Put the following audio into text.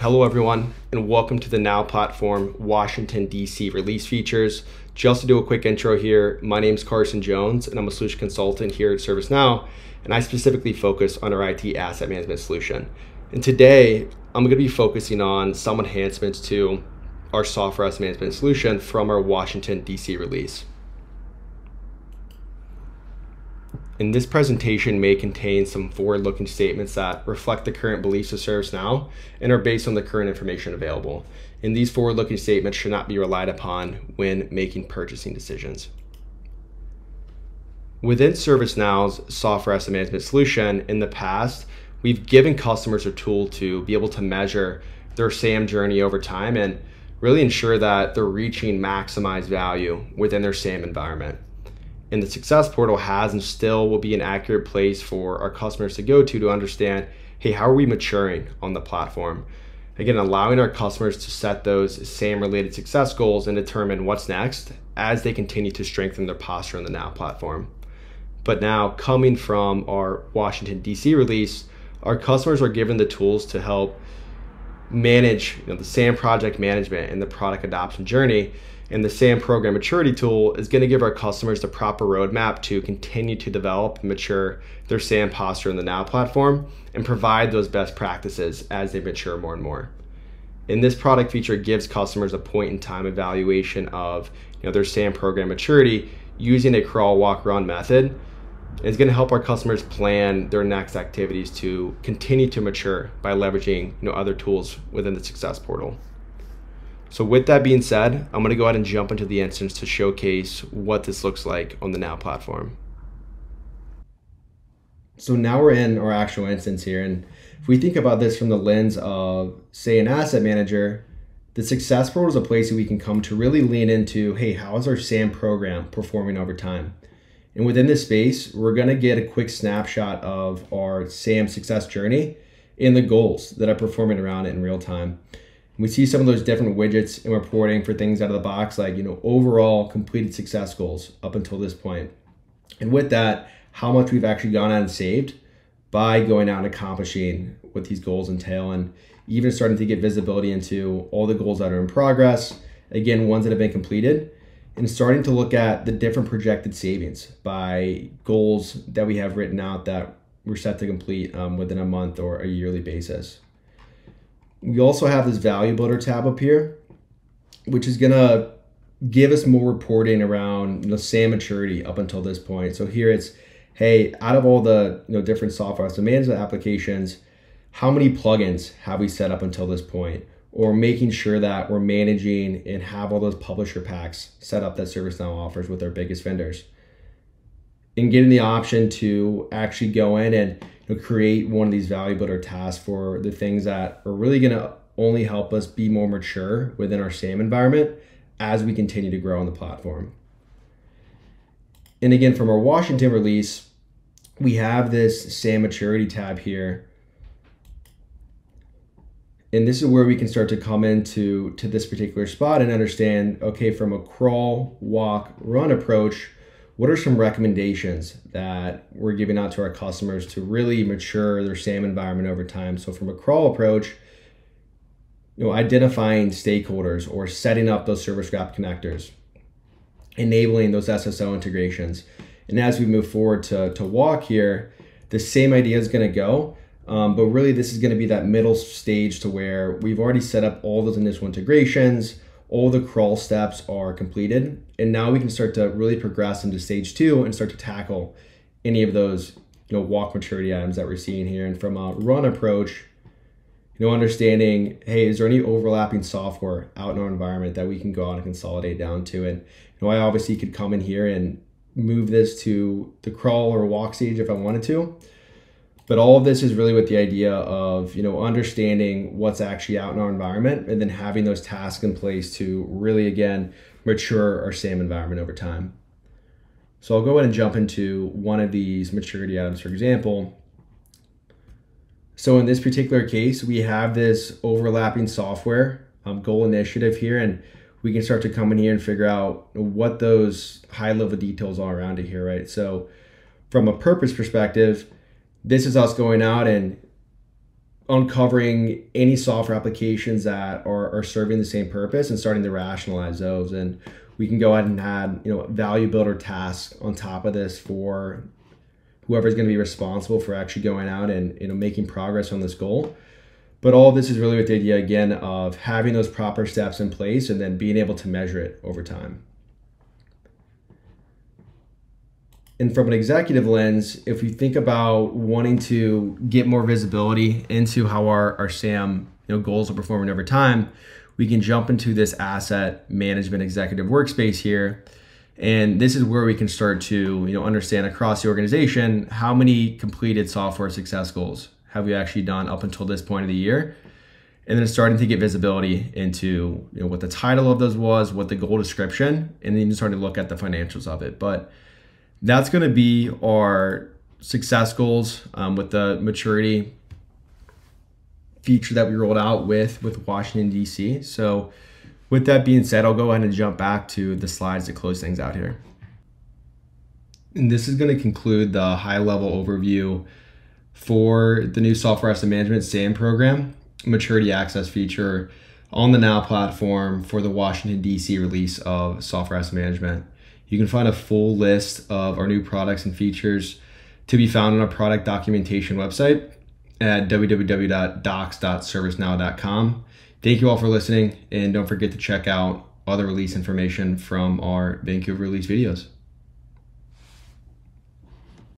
Hello, everyone, and welcome to the Now Platform Washington, D.C. release features. Just to do a quick intro here, my name is Carson Jones, and I'm a solution consultant here at ServiceNow, and I specifically focus on our IT asset management solution. And today, I'm going to be focusing on some enhancements to our software asset management solution from our Washington, D.C. release. And this presentation may contain some forward-looking statements that reflect the current beliefs of ServiceNow and are based on the current information available. And these forward-looking statements should not be relied upon when making purchasing decisions. Within ServiceNow's software asset management solution, in the past, we've given customers a tool to be able to measure their SAM journey over time and really ensure that they're reaching maximized value within their SAM environment and the success portal has and still will be an accurate place for our customers to go to to understand hey how are we maturing on the platform? Again allowing our customers to set those SAM related success goals and determine what's next as they continue to strengthen their posture on the now platform. But now coming from our washington dc release our customers are given the tools to help manage you know, the SAM project management and the product adoption journey and the SAM program maturity tool is going to give our customers the proper roadmap to continue to develop and mature their SAM posture in the Now platform and provide those best practices as they mature more and more. And this product feature gives customers a point in time evaluation of you know, their SAM program maturity using a crawl, walk, run method. It's going to help our customers plan their next activities to continue to mature by leveraging you know, other tools within the Success Portal. So with that being said, I'm gonna go ahead and jump into the instance to showcase what this looks like on the Now platform. So now we're in our actual instance here. And if we think about this from the lens of, say, an asset manager, the Success Portal is a place that we can come to really lean into, hey, how is our SAM program performing over time? And within this space, we're gonna get a quick snapshot of our SAM success journey and the goals that are performing around it in real time we see some of those different widgets and reporting for things out of the box, like, you know, overall completed success goals up until this point. And with that, how much we've actually gone out and saved by going out and accomplishing what these goals entail and even starting to get visibility into all the goals that are in progress, again, ones that have been completed, and starting to look at the different projected savings by goals that we have written out that we're set to complete um, within a month or a yearly basis. We also have this value builder tab up here, which is gonna give us more reporting around you know, SAM maturity up until this point. So here it's, hey, out of all the you know different software so management applications, how many plugins have we set up until this point? Or making sure that we're managing and have all those publisher packs set up that ServiceNow offers with our biggest vendors. And getting the option to actually go in and know, create one of these value builder tasks for the things that are really going to only help us be more mature within our SAM environment as we continue to grow on the platform. And again, from our Washington release, we have this SAM maturity tab here. And this is where we can start to come into to this particular spot and understand, okay, from a crawl, walk, run approach, what are some recommendations that we're giving out to our customers to really mature their SAM environment over time? So from a crawl approach, you know, identifying stakeholders or setting up those service graph connectors, enabling those SSO integrations. And as we move forward to, to walk here, the same idea is going to go, um, but really this is going to be that middle stage to where we've already set up all those initial integrations, all the crawl steps are completed. And now we can start to really progress into stage two and start to tackle any of those, you know, walk maturity items that we're seeing here. And from a run approach, you know, understanding, hey, is there any overlapping software out in our environment that we can go out and consolidate down to? And, you know, I obviously could come in here and move this to the crawl or walk stage if I wanted to. But all of this is really with the idea of, you know, understanding what's actually out in our environment and then having those tasks in place to really, again, mature our SAM environment over time. So I'll go ahead and jump into one of these maturity items, for example. So in this particular case, we have this overlapping software um, goal initiative here, and we can start to come in here and figure out what those high level details are around it here, right? So from a purpose perspective, this is us going out and uncovering any software applications that are, are serving the same purpose and starting to rationalize those. And we can go ahead and add, you know, value builder tasks on top of this for whoever's going to be responsible for actually going out and you know making progress on this goal. But all this is really with the idea again of having those proper steps in place and then being able to measure it over time. And from an executive lens, if we think about wanting to get more visibility into how our, our SAM you know, goals are performing over time, we can jump into this asset management executive workspace here. And this is where we can start to you know, understand across the organization how many completed software success goals have we actually done up until this point of the year. And then starting to get visibility into you know, what the title of those was, what the goal description, and then starting to look at the financials of it. But that's going to be our success goals um, with the maturity feature that we rolled out with with Washington DC. So with that being said, I'll go ahead and jump back to the slides to close things out here. And this is going to conclude the high level overview for the new software asset management SAM program, maturity access feature on the Now platform for the Washington DC release of software asset management. You can find a full list of our new products and features to be found on our product documentation website at www.docs.servicenow.com. Thank you all for listening, and don't forget to check out other release information from our Vancouver release videos.